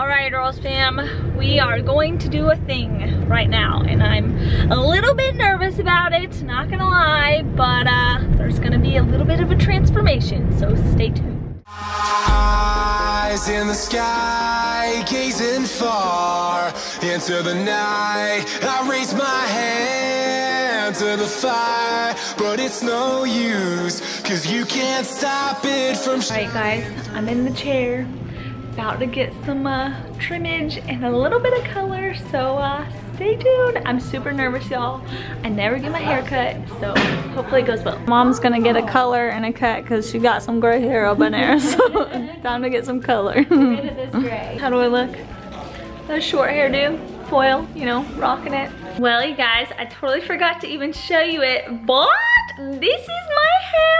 All right, Earls fam, we are going to do a thing right now, and I'm a little bit nervous about it, not gonna lie, but uh, there's gonna be a little bit of a transformation, so stay tuned. Eyes in the sky, gazing far into the night. I raise my hand to the fire, but it's no use, cause you can't stop it from. All right, guys, I'm in the chair, about to get some uh, trimmage and a little bit of color, so uh, stay tuned. I'm super nervous, y'all. I never get my hair cut, so hopefully it goes well. Mom's gonna get a color and a cut because she got some gray hair up in there, so time to get some color. How do I look? Does short hair do? Foil, you know, rocking it. Well, you guys, I totally forgot to even show you it, but this is my hair.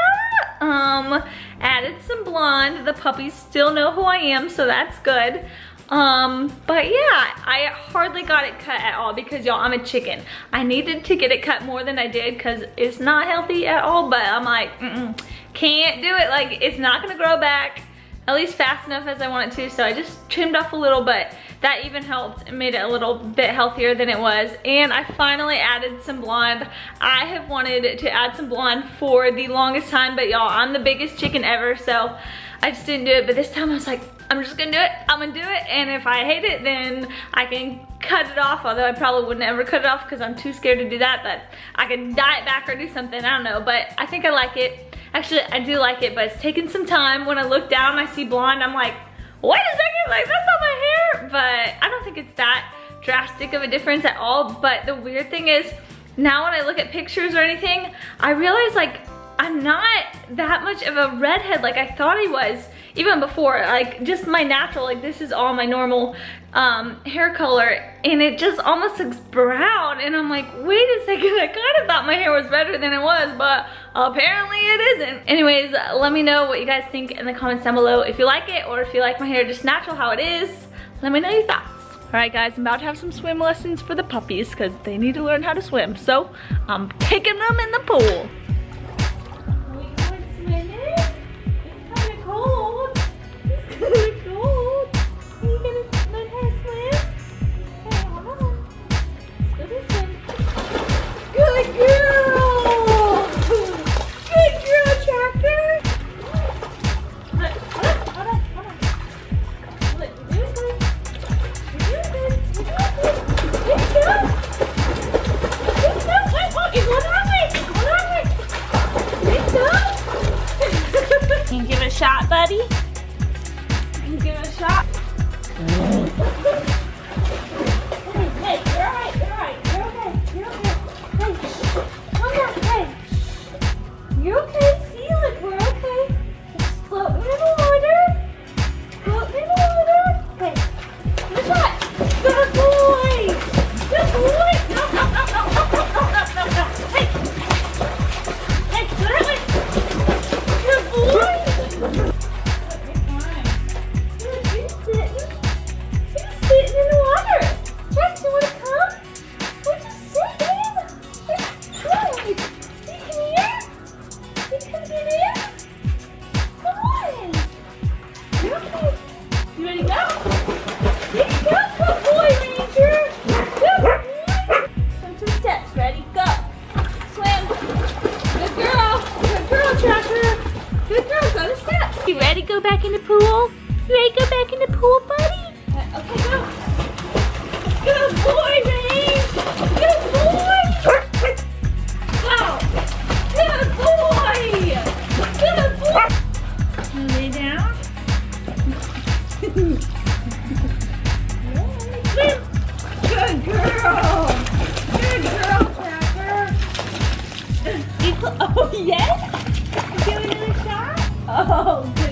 Um, added some blonde. The puppies still know who I am, so that's good. Um, but yeah, I hardly got it cut at all because y'all, I'm a chicken. I needed to get it cut more than I did because it's not healthy at all, but I'm like, mm -mm, can't do it. Like, it's not gonna grow back at least fast enough as I want it to. So I just trimmed off a little, but that even helped and made it a little bit healthier than it was. And I finally added some blonde. I have wanted to add some blonde for the longest time, but y'all, I'm the biggest chicken ever, so I just didn't do it. But this time I was like, I'm just gonna do it, I'm gonna do it, and if I hate it, then I can cut it off, although I probably would never cut it off because I'm too scared to do that, but I can dye it back or do something, I don't know, but I think I like it. Actually, I do like it, but it's taking some time. When I look down I see blonde, I'm like, wait a second, like that's not my hair. But I don't think it's that drastic of a difference at all. But the weird thing is, now when I look at pictures or anything, I realize like I'm not that much of a redhead like I thought I was even before like just my natural like this is all my normal um, hair color and it just almost looks brown and I'm like wait a second I kind of thought my hair was better than it was but apparently it isn't anyways let me know what you guys think in the comments down below if you like it or if you like my hair just natural how it is let me know your thoughts Alright guys, I'm about to have some swim lessons for the puppies because they need to learn how to swim. So, I'm taking them in the pool. Getting a Oh, yes? Another shot? Oh, good.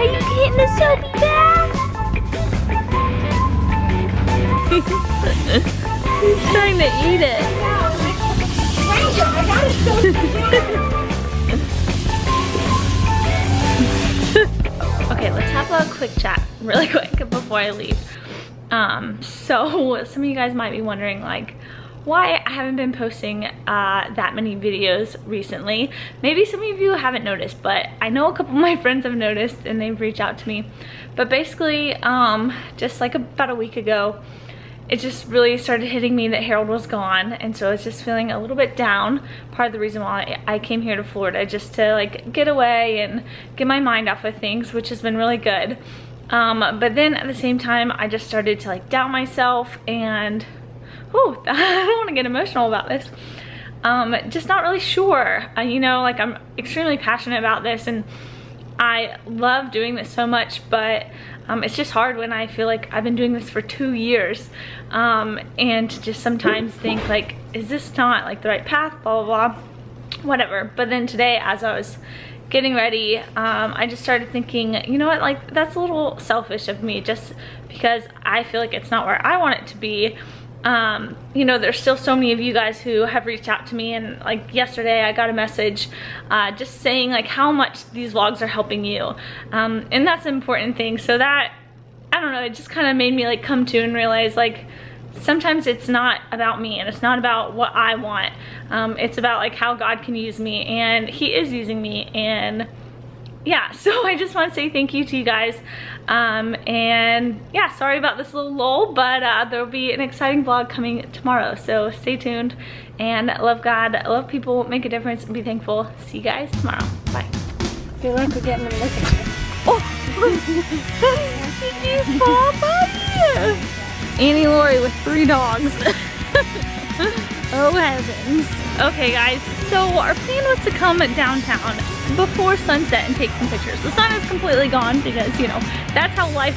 Are you getting a soapy bath? He's trying to eat it. okay, let's have a quick chat really quick before I leave. Um, so some of you guys might be wondering like, why I haven't been posting uh, that many videos recently. Maybe some of you haven't noticed, but I know a couple of my friends have noticed and they've reached out to me. But basically, um, just like about a week ago, it just really started hitting me that Harold was gone and so I was just feeling a little bit down. Part of the reason why I came here to Florida just to like get away and get my mind off of things which has been really good. Um, but then at the same time I just started to like doubt myself and oh, I don't want to get emotional about this. Um, just not really sure. Uh, you know, like I'm extremely passionate about this and I love doing this so much, but um, it's just hard when I feel like I've been doing this for two years um, and just sometimes think like, is this not like the right path, blah, blah, blah, whatever. But then today as I was getting ready, um, I just started thinking, you know what, like that's a little selfish of me just because I feel like it's not where I want it to be um, you know, there's still so many of you guys who have reached out to me and like yesterday I got a message uh, just saying like how much these vlogs are helping you. Um, and that's an important thing. So that, I don't know, it just kind of made me like come to and realize like sometimes it's not about me and it's not about what I want. Um, it's about like how God can use me and he is using me and yeah, so I just want to say thank you to you guys. Um, and yeah, sorry about this little lull, but uh, there'll be an exciting vlog coming tomorrow. So stay tuned and love God, love people, make a difference, and be thankful. See you guys tomorrow. Bye. Feel like we're getting them looking. Oh, Did you buddy? Annie Laurie with three dogs. oh heavens. Okay guys, so our plan was to come downtown before sunset and take some pictures. The sun is completely gone because, you know, that's how life